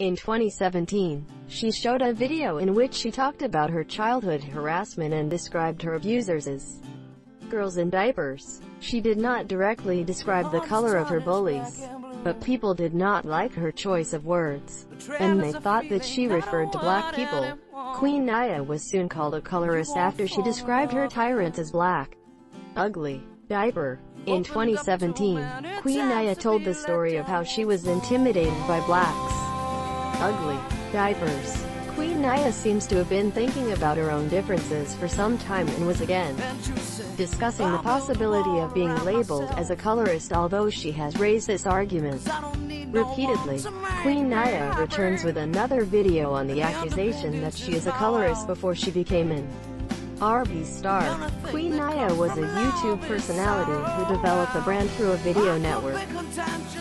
In 2017, she showed a video in which she talked about her childhood harassment and described her abusers as girls in diapers. She did not directly describe the color of her bullies, but people did not like her choice of words, and they thought that she referred to black people. Queen Naija was soon called a colorist after she described her tyrants as black, ugly, diaper. In 2017, Queen Naija told the story of how she was intimidated by blacks, ugly, diverse. Queen Naija seems to have been thinking about her own differences for some time and was again discussing the possibility of being labeled as a colorist although she has raised this argument repeatedly. Queen Naija returns with another video on the accusation that she is a colorist before she became an RB star. Queen Naija was a YouTube personality who developed the brand through a video network.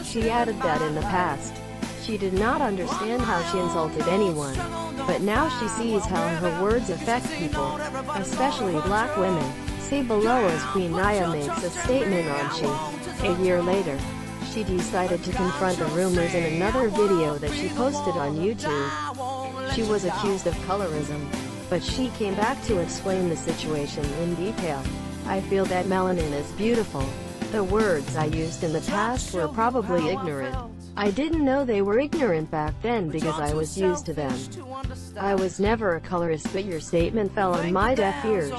She added that in the past, she did not understand how she insulted anyone, but now she sees how her words affect people, especially black women. See below as Queen Naija makes a statement on she. A year later, she decided to confront the rumors in another video that she posted on YouTube. She was accused of colorism, but she came back to explain the situation in detail. I feel that melanin is beautiful. The words I used in the past were probably ignorant. I didn't know they were ignorant back then because I was used to them. I was never a colorist but your statement fell on my deaf ears.